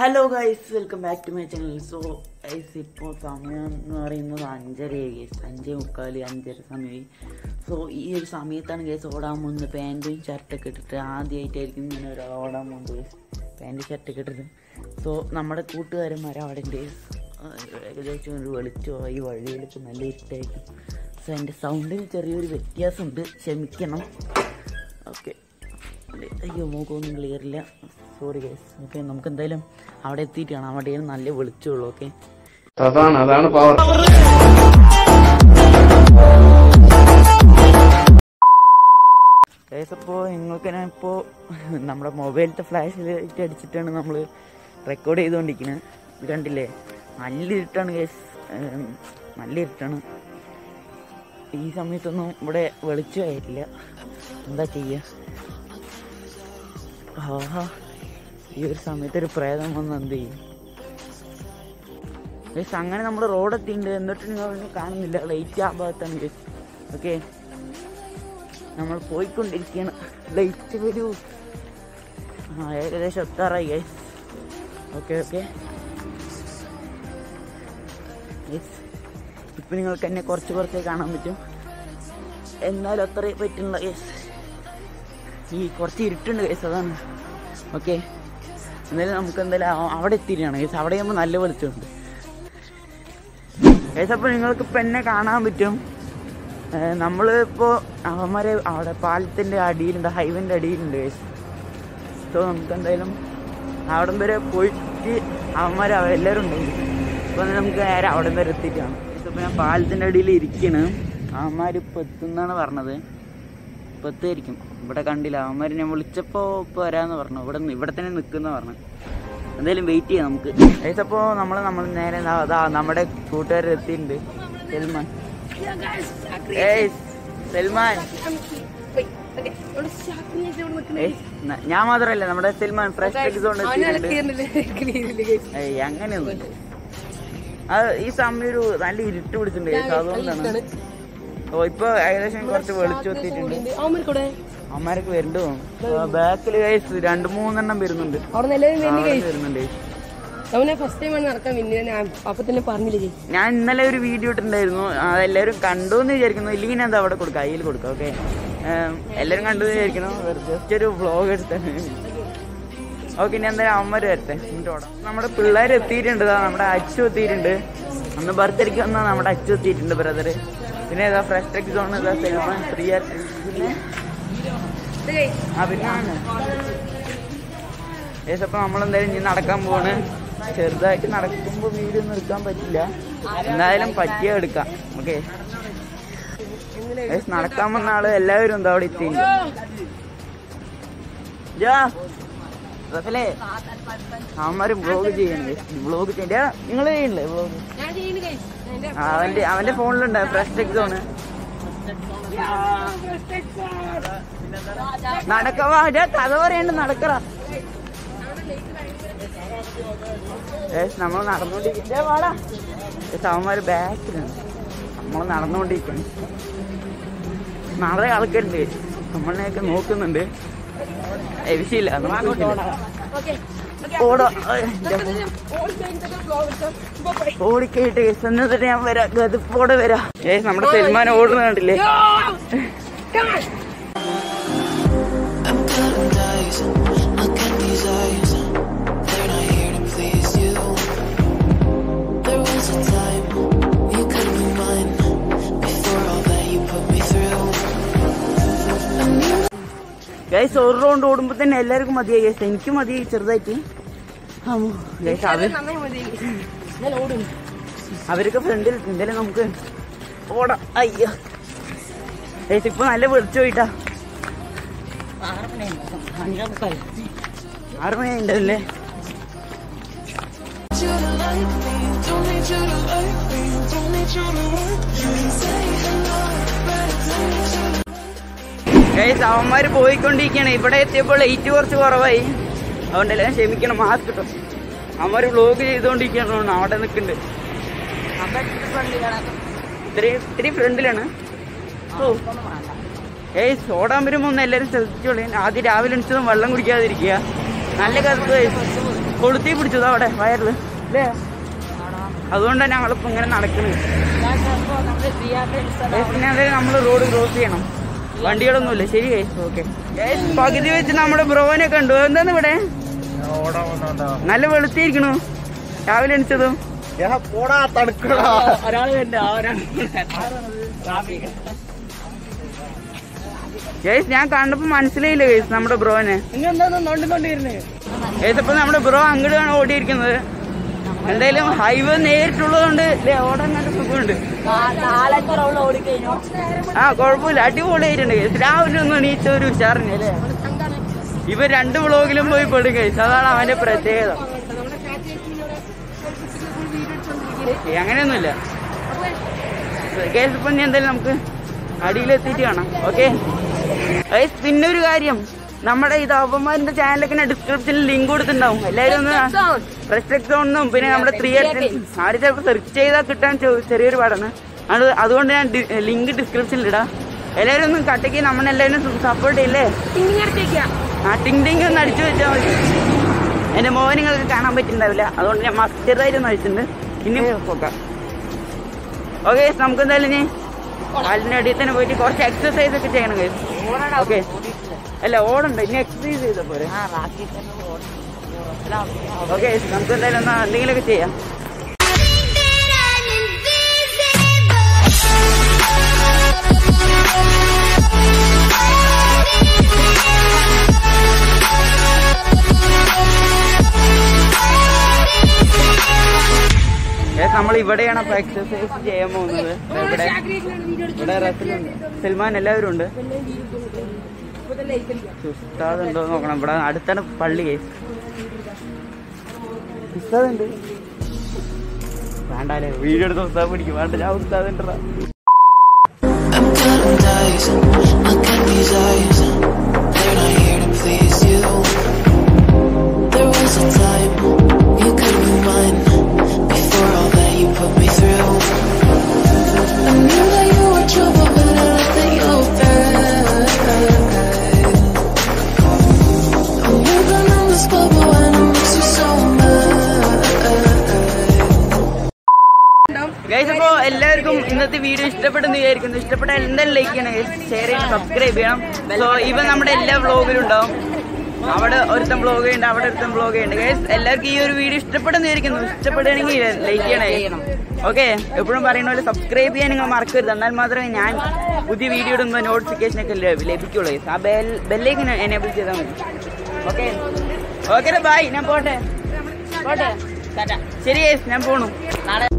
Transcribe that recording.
Hello guys welcome back to my channel so guys ഇപ്പോൾ സമയം എന്ന് പറയുന്നത് അഞ്ചര ഗൈസ് അഞ്ചേ മുക്കാൽ അഞ്ചര സമയമായി സോ ഈ ഒരു സമയത്താണ് ഗൈസ് ഓടാൻ പോകുന്നത്. പാന്റും ഷർട്ടൊക്കെ ഇട്ടിട്ട് ആദ്യമായിട്ടായിരിക്കും ഇങ്ങനെ ഒരു ഓടാൻ പോകുന്നത് ഗൈസ് പാന്റ് ഷർട്ടൊക്കെ ഇട്ടിട്ട്. സോ നമ്മുടെ കൂട്ടുകാരന്മാർ അവിടെ ഉണ്ട് ഏകദേശം ഒരു ഏകദേശം ഈ വഴി വഴിയിലൊക്കെ നല്ല ഇരുട്ടായിരിക്കും. സോ എന്റെ സൗണ്ടിന് ചെറിയൊരു വ്യത്യാസമുണ്ട്. ക്ഷമിക്കണം. ഓക്കെ അയ്യോ മോക്കൊന്നും ക്ലിയർ ഇല്ല. സോറി ഗൈസ് ഓക്കെ നമുക്ക് എന്തായാലും അവിടെ എത്തിയിട്ട് കാണാം അവിടെ നല്ല വെളിച്ചമുള്ളൂ ഓക്കെ അതാണ് അതാണ് പവർ ഗൈസ് അപ്പോൾ നിങ്ങൾക്ക് ഞാൻ ഇപ്പോ നമ്മുടെ മൊബൈലത്തെ ഫ്ലാഷ് ലൈറ്റ് അടിച്ചിട്ടാണ് നമ്മൾ റെക്കോർഡ് ചെയ്തുകൊണ്ടിരിക്കുന്നത് ഇത് കണ്ടില്ലേ? നല്ല ഇരുട്ടാണ് ഗൈസ് നല്ല ഇരുട്ടാണ്. ഈ സമയത്തൊന്നും ഇവിടെ വെളിച്ചമായിട്ടില്ല. എന്താ ചെയ്യുക ആഹാ. ഈ ഒരു സമയത്ത് ഒരു പ്രേതം വന്ന് എന്ത് ചെയ്യും? ഗൈസ് അങ്ങനെ നമ്മൾ റോഡ് എത്തിയിട്ടുണ്ട് എന്നിട്ട് നിങ്ങൾ കാണുന്നില്ല. ലൈറ്റ് ആ ഭാഗത്താണ് ഓക്കെ നമ്മൾ പോയിക്കൊണ്ടിരിക്കുകയാണ് ലൈറ്റ് വരൂ. ആ ഏകദേശം എത്താറായി ഓക്കെ ഓക്കെ ഇപ്പൊ നിങ്ങൾക്ക് എന്നെ കുറച്ച് കുറച്ചേ കാണാൻ പറ്റും. എന്നാലും അത്രയും പറ്റുള്ള കേസ് ഈ കുറച്ച് ഇരുട്ടുണ്ട് കേസ് അതാണ്. ഓക്കെ എന്തായാലും നമുക്ക് എന്തായാലും അവിടെ എത്തിയിരിക്കണം കേസ് അവിടെ ആകുമ്പോൾ നല്ല വെളിച്ചമുണ്ട്. കേസ് അപ്പോൾ നിങ്ങൾക്ക് ഇപ്പം എന്നെ കാണാൻ പറ്റും. നമ്മളിപ്പോൾ അവന്മാരെ അവിടെ പാലത്തിന്റെ അടിയിലുണ്ട് ഹൈവേന്റെ അടിയിലുണ്ട് കേസ് സോ നമുക്ക് എന്തായാലും അവിടം വരെ പോയിട്ട് അവന്മാർ എല്ലാവരും ഉണ്ടെങ്കിൽ അപ്പോൾ നമുക്ക് നേരെ അവിടം വരെ എത്തിയിട്ടാണ്. ഇപ്പോൾ ഞാൻ പാലത്തിന്റെ അടിയിൽ ഇരിക്കണം അവന്മാർ ഇപ്പോൾ എത്തുന്നാണ് പറഞ്ഞത്. ഇപ്പോൾ എത്തുമായിരിക്കും ഇവിടെ കണ്ടില്ല അവന്മാർ ഞാൻ വിളിച്ചപ്പോൾ ഇപ്പോൾ വരാമെന്ന് പറഞ്ഞു. ഇവിടെ ഇവിടെ തന്നെ നിൽക്കുന്ന പറഞ്ഞു. എന്തായാലും വെയിറ്റ് ചെയ്യാം നമുക്ക്. ഏകദേശം അപ്പോൾ നമ്മൾ നമ്മൾ നേരെ ദാ നമ്മുടെ കൂട്ടുകാരെ എത്തിയിട്ടുണ്ട്. സൽമാൻ. സൽമാൻ. ഞാൻ മാത്രല്ല നമ്മുടെ സൽമാൻ ഫ്രഷ് എക്സോണ്ട് അങ്ങനെയൊന്നുമില്ല. അത് ഈ സമയം ഒരു നല്ല ഇരുട്ട് പിടിച്ചിട്ടുണ്ട്. അതുകൊണ്ടാണ്. ഓ ഇപ്പൊ ഏകദേശം കുറച്ച് വെളിച്ചെത്തിയിട്ടുണ്ട് അമ്മമാരൊക്കെ വരുന്നുണ്ട് ബാക്കിൽ കൈസ് രണ്ട് മൂന്നെണ്ണം വരുന്നുണ്ട്. വരുന്നുണ്ട്. ഫസ്റ്റ് ടൈം നടക്കാൻ പിന്നെ ഞാൻ അപ്പൊ തന്നെ പറഞ്ഞില്ലേ ഞാൻ ഇന്നലെ ഒരു വീഡിയോ ഇട്ടുണ്ടായിരുന്നു അതെല്ലാവരും കണ്ടു എന്ന് വിചാരിക്കുന്നു. ഇല്ലെങ്കിൽ ഞാൻ അത് അവിടെ കൊടുക്കാം. കയ്യിൽ കൊടുക്കാം ഓക്കെ എല്ലാവരും കണ്ടു എന്ന് വിചാരിക്കുന്നു ജസ്റ്റ് ഒരു വ്ളോഗ് എടുത്താണ് ഓക്കെ ഇനി എന്തായാലും അമ്മര് വരട്ടെ. എന്നിട്ട് ഓടാം. നമ്മുടെ പിള്ളേർ എത്തിയിട്ടുണ്ട്. നമ്മുടെ അച്ചു എത്തിയിട്ടുണ്ട്. അന്ന് ബർത്ത്ഡേക്ക് വന്നാൽ നമ്മുടെ അച്ചു എത്തിയിട്ടുണ്ട് ബ്രദർ പിന്നെ ഏതാ ഫ്രഷ് ടെക് സോൺ ഏതാ സെൽമാൻ പ്രിയ പിന്നെ ആ പിന്നെ അപ്പൊ നമ്മളെന്തായാലും ഇനി നടക്കാൻ പോവാണ്. ചെറുതായിട്ട് നടക്കുമ്പോൾ വീഡിയോ ഒന്നും എടുക്കാൻ പറ്റില്ല. എന്തായാലും പറ്റിയ എടുക്കാം. ഓക്കെ. നടക്കാൻ വന്ന ആൾ എല്ലാവരും എന്താ അവിടെ എത്തിയിട്ടുണ്ട് ജാ, റഫലേ അവന്മാര് ബ്ലോഗ് ചെയ്യണ്ടേ ബ്ലോഗ് ചെയ്യണ്ടേ? നിങ്ങൾ ചെയ്യണ്ടേ ബ്ലോഗ് അവന്റെ അവന്റെ ഫോണിലുണ്ട് ഫ്രഷ് ടെക് സോണ് നടക്കവാ കഥ പറയണ്ട നടക്കറ. നമ്മൾ നടന്നുകൊണ്ടിരിക്കേ വാടാ. അവന്മാര് ബാക്കിലുണ്ട് നമ്മൾ നടന്നുകൊണ്ടിരിക്കണം നാളെ ആൾക്കാരുണ്ട്. നമ്മളെയൊക്കെ നോക്കുന്നുണ്ട്. ഏ, വിഷയമില്ല ഓടിക്കയിട്ട് എന്നിട്ട് ഞാൻ വരാം. ഗതിപ്പോടെ വരാം. ഏ നമ്മുടെ സൽമാൻ ഓടുന്ന കണ്ടില്ലേ? ഗൈസ് ഒരു റൗണ്ട് ഓടുമ്പോ തന്നെ എല്ലാവർക്കും മതിയായി. ഗൈസ് എനിക്കും മതിയായി. ചെറുതായിട്ട്. അവരൊക്കെ ഫ്രണ്ടിൽ എന്തായാലും നമുക്ക് ഓടാം. അയ്യോ. ഗൈസ് ഇപ്പൊ നല്ല വെളിച്ചു പോയിട്ടാ. ആറ് മണി ഉണ്ടല്ലേ don't need you to like me, don't need you to work. You can Say hello, guys അവന്മാര് പോയിക്കൊണ്ടിരിക്കുകയാണ് ഇവിടെ എത്തിയപ്പോൾ ലൈറ്റ് കുറച്ച് കുറവായി. അതുകൊണ്ട് എല്ലാം ക്ഷമിക്കണം മാസ്ക് കിട്ടും അവന്മാര് വ്ലോഗ് ചെയ്തുകൊണ്ടിരിക്കുകയാണ്. അവിടെ നിൽക്കുന്നുണ്ട്. ഇത്തിരി ഫ്രണ്ടിലാണ്. ഓ. ഏയ് ഓടാൻ വരുമ്പോ ഒന്ന് എല്ലാവരും ശ്രദ്ധിച്ചോളൂ. ആദ്യം രാവിലെ എണിച്ചതും വെള്ളം കുടിക്കാതിരിക്കുക. നല്ല കറുപ്പ് കൊളുത്തി പിടിച്ചതാ അവിടെ വയറിൽ അല്ലേ അതുകൊണ്ട് തന്നെ ഞങ്ങളിപ്പോ ഇങ്ങനെ നടക്കുന്നത് പിന്നെ നമ്മൾ റോഡ് ക്രോസ് ചെയ്യണം. വണ്ടികളൊന്നുമില്ല. ശരി ഓക്കെ. പകുതി വെച്ച് നമ്മുടെ ബ്രോനെ കണ്ടു. എന്താണ് ഇവിടെ? നല്ല വെളുത്തിരിക്കണു. രാവിലെ എണിച്ചതും? ഗൈസ് ഞാൻ കണ്ടപ്പോ മനസ്സിലായില്ല ഗൈസ് നമ്മുടെ ബ്രോനെ. ഗൈസ് ഇപ്പൊ നമ്മുടെ ബ്രോ അങ്ങോട്ടാണ് ഓടിയിരിക്കുന്നത്. എന്തായാലും ഹൈവേ നേരിട്ടുള്ളതുകൊണ്ട് ഓടാൻ നല്ല സുഖമുണ്ട്. ആ കുഴപ്പമില്ല. അടിപൊളി ആയിട്ടുണ്ട് രാവിലെ ഒന്നും എണീച്ച ഒരു ഉച്ചാറിന് അല്ലേ? ഇവ രണ്ട് വ്ളോഗിലും പോയി പെടും കഴിച്ച അതാണ് അവന്റെ പ്രത്യേകത. അങ്ങനെയൊന്നുമില്ല. ഇനി എന്തായാലും നമുക്ക് അടിയിലെത്തിയിട്ട് കാണാം. ഓക്കെ? പിന്നെ ഒരു കാര്യം. നമ്മുടെ ഇത് അവന്മാരുടെ ചാനലൊക്കെ ഡിസ്ക്രിപ്ഷനിൽ ലിങ്ക് കൊടുത്തിട്ടുണ്ടാവും. എല്ലാവരും ഒന്ന് റെസ്ട്രിക്ട് സോണിനും പിന്നെ നമ്മുടെ ത്രീ ആര് ചിലപ്പോൾ സെർച്ച് ചെയ്താൽ കിട്ടാൻ ചെറിയൊരു പാടാണ്. അത് അതുകൊണ്ട് ഞാൻ ലിങ്ക് ഡിസ്ക്രിപ്ഷനിൽ ഇടാം. എല്ലാവരും ഒന്ന് കട്ടയ്ക്ക് നമ്മളെല്ലാവരും സപ്പോർട്ട് ചെയ്യില്ലേ? ആ ടിങ് ടിങ് ഒന്ന് അടിച്ചു വെച്ചാൽ മതി. എന്റെ മോൻ നിങ്ങൾക്ക് കാണാൻ പറ്റുന്നുണ്ടാവില്ല അതുകൊണ്ട് ഞാൻ മസ്റ്ററായിട്ട് ഒന്ന് അടിച്ചിട്ടുണ്ട് ഇനി നോക്കാം ഓക്കെ നമുക്ക് എന്തായാലും ഇനി കാലിന്റെ അടിയിൽ തന്നെ പോയിട്ട് കുറച്ച് എക്സസൈസ് ഒക്കെ ചെയ്യണം ഓക്കെ അല്ല ഓടണ്ട. ഇനി എക്സസൈസ് ചെയ്ത പോരെ. ഓക്കെ നമുക്ക് എന്തായാലും എന്നാ എന്തെങ്കിലുമൊക്കെ ചെയ്യാം. നമ്മൾ ഇവിടെയാണ് അപ്പൊ എക്സസൈസ് ചെയ്യാൻ പോകുന്നത്. ഇവിടെ ഇവിടെ സൽമാൻ എല്ലാവരും ഉണ്ട്. ഉസ്താദ് ഉണ്ടോ നോക്കണം ഇവിടെ അടുത്താണ് പള്ളി ഉസ്താദുണ്ട് വേണ്ടാലേ വീഡിയോ എടുത്ത് ഉസ്താദ് പിടിക്കും വേണ്ട ഞാൻ ഉസ്താദ് ഉണ്ടോ I'm counting days. Look at these eyes. They're not here to please you. ഇന്നത്തെ വീഡിയോ ഇഷ്ടപ്പെടുന്നു വിചാരിക്കുന്നു. ഇഷ്ടപ്പെട്ട എന്തായാലും ലൈക്ക് ചെയ്യണം. ഷെയർ ചെയ്യണം. സബ്സ്ക്രൈബ് ചെയ്യണം. സോ ഇവ നമ്മുടെ എല്ലാ വ്ളോഗിലും ഉണ്ടാവും. അവിടെ ഒരുത്തം വ്ളോഗ് ഉണ്ട് അവിടെ ഒരുത്തം വ്ളോഗ് ഉണ്ട് ഗൈസ് എല്ലാവർക്കും ഈ ഒരു വീഡിയോ ഇഷ്ടപ്പെടുന്നു വിചാരിക്കുന്നു. ഇഷ്ടപ്പെടുകയാണെങ്കിൽ ലൈക്ക് ചെയ്യണം ഓക്കെ എപ്പോഴും പറയുന്ന പോലെ സബ്സ്ക്രൈബ് ചെയ്യാൻ നിങ്ങൾ മറക്കരുത്. എന്നാൽ മാത്രമേ ഞാൻ പുതിയ വീഡിയോ ഇടുമ്പോൾ നോട്ടിഫിക്കേഷൻ ഒക്കെ ലഭി- ലഭിക്കുള്ളൂ. ആ ബെൽ ബെല്ലേക്ക് എനേബിൾ ചെയ്താൽ മതി. ഓക്കെ ഓക്കെ ബൈ ഞാൻ പോട്ടെ? പോട്ടെ. ശരി ഞാൻ പോണു. നാളെ